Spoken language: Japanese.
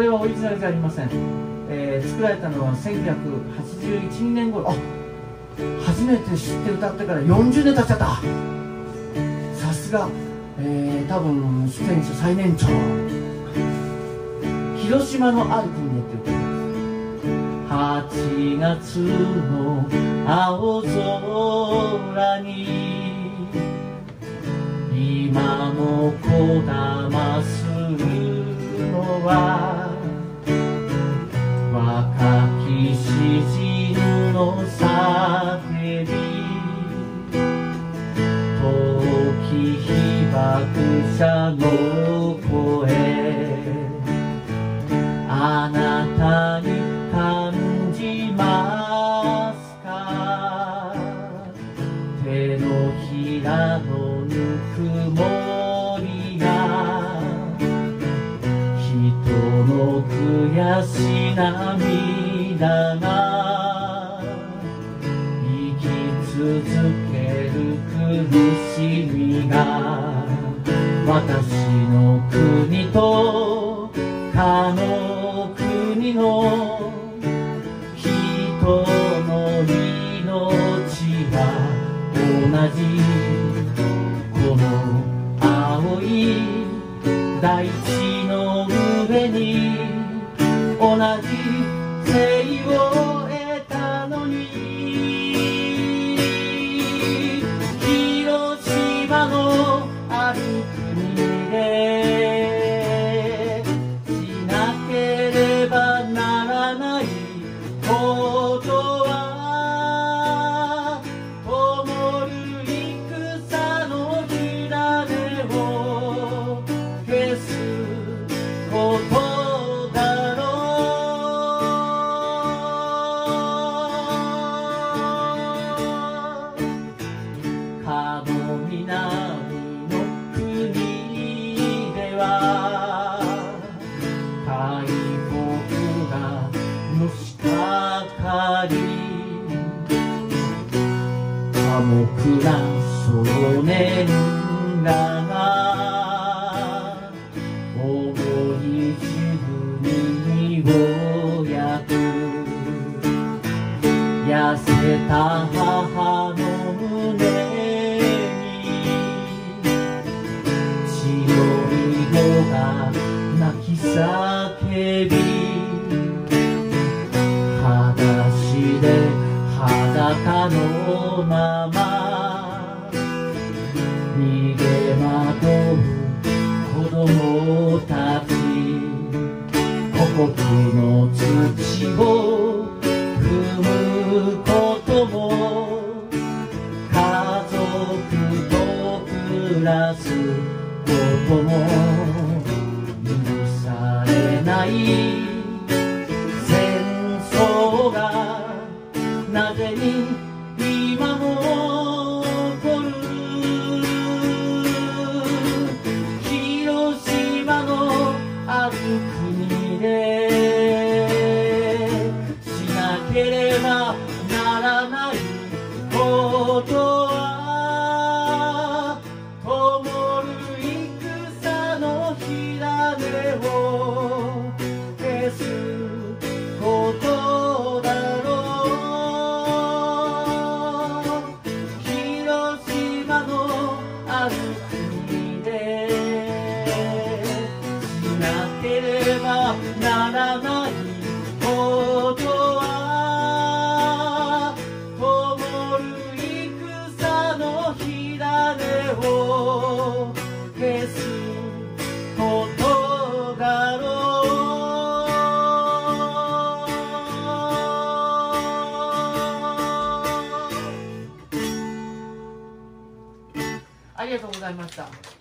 これはオリジナルじゃありません、えー、作られたのは1981年頃。あ初めて知って歌ってから40年経っちゃった。さすが、えー、多分出演者最年長。広島のある国へって歌います8月の青空に今もこだまするのは者の声あなたに感じますか？手のひらのぬくもりが人の悔し涙が生き続ける苦しみが私の国とかの国の人の命は同じこの青い大地の上に同じ生を寡黙な少年らが重い自分にを焼く痩せた母の胸に白い子が泣き叫び。のまま。逃げ惑う子供たち。故国の土を踏むことも。家族と暮らすことも。許されない。ありがとうございました。